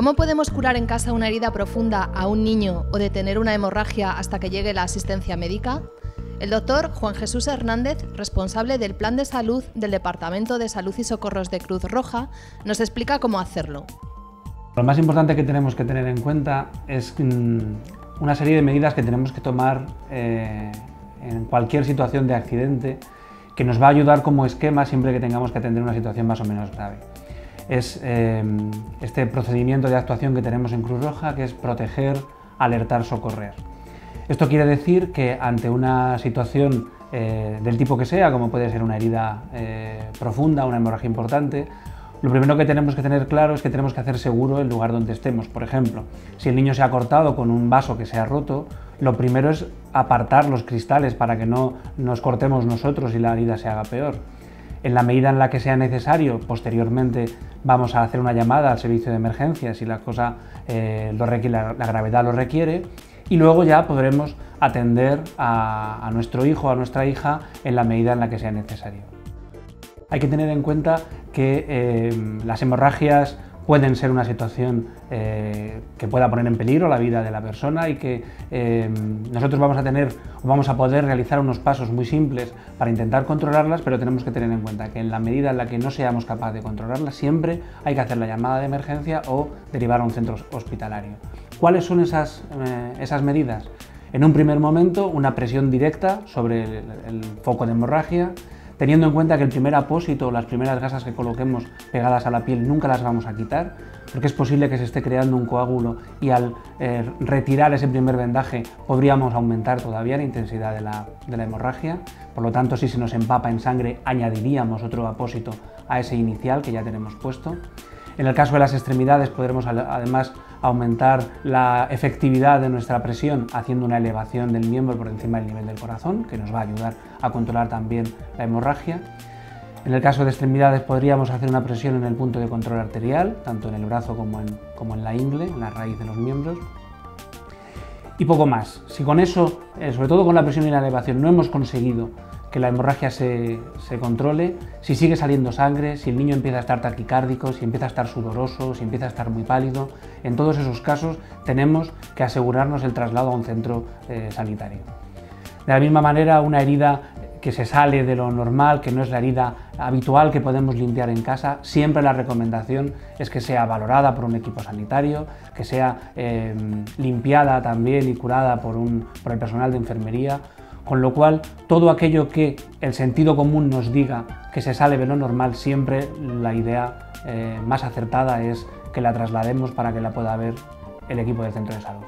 ¿Cómo podemos curar en casa una herida profunda a un niño o detener una hemorragia hasta que llegue la asistencia médica? El doctor Juan Jesús Hernández, responsable del Plan de Salud del Departamento de Salud y Socorros de Cruz Roja, nos explica cómo hacerlo. Lo más importante que tenemos que tener en cuenta es mm, una serie de medidas que tenemos que tomar eh, en cualquier situación de accidente que nos va a ayudar como esquema siempre que tengamos que atender una situación más o menos grave. Es eh, este procedimiento de actuación que tenemos en Cruz Roja, que es proteger, alertar, socorrer. Esto quiere decir que ante una situación eh, del tipo que sea, como puede ser una herida profunda, una hemorragia importante, lo primero que tenemos que tener claro es que tenemos que hacer seguro el lugar donde estemos. Por ejemplo, si el niño se ha cortado con un vaso que se ha roto, lo primero es apartar los cristales para que no nos cortemos nosotros y la herida se haga peor. En la medida en la que sea necesario, posteriormente vamos a hacer una llamada al servicio de emergencia si la cosa eh, lo la, gravedad lo requiere y luego ya podremos atender a, a nuestro hijo o a nuestra hija en la medida en la que sea necesario. Hay que tener en cuenta que eh, las hemorragias pueden ser una situación eh, que pueda poner en peligro la vida de la persona y que eh, nosotros vamos a tener o vamos a poder realizar unos pasos muy simples para intentar controlarlas, pero tenemos que tener en cuenta que en la medida en la que no seamos capaces de controlarlas, siempre hay que hacer la llamada de emergencia o derivar a un centro hospitalario. ¿Cuáles son esas, esas medidas? En un primer momento, una presión directa sobre el foco de hemorragia, teniendo en cuenta que el primer apósito, las primeras gasas que coloquemos pegadas a la piel nunca las vamos a quitar, porque es posible que se esté creando un coágulo y al eh, retirar ese primer vendaje podríamos aumentar todavía la intensidad de la, de la hemorragia. Por lo tanto, si se nos empapa en sangre, añadiríamos otro apósito a ese inicial que ya tenemos puesto. En el caso de las extremidades podremos además aumentar la efectividad de nuestra presión haciendo una elevación del miembro por encima del nivel del corazón, que nos va a ayudar a controlar también la hemorragia. En el caso de extremidades podríamos hacer una presión en el punto de control arterial, tanto en el brazo como en, como en la ingle, en la raíz de los miembros. Y poco más. Si con eso, eh, sobre todo con la presión y la elevación, no hemos conseguido que la hemorragia se, controle, si sigue saliendo sangre, si el niño empieza a estar taquicárdico, si empieza a estar sudoroso, si empieza a estar muy pálido, en todos esos casos tenemos que asegurarnos el traslado a un centro eh, sanitario. De la misma manera, una herida que se sale de lo normal, que no es la herida habitual que podemos limpiar en casa, siempre la recomendación es que sea valorada por un equipo sanitario, que sea eh, limpiada también y curada por, un, por el personal de enfermería con lo cual, todo aquello que el sentido común nos diga que se sale de lo normal, siempre la idea eh, más acertada es que la traslademos para que la pueda ver el equipo del centro de salud.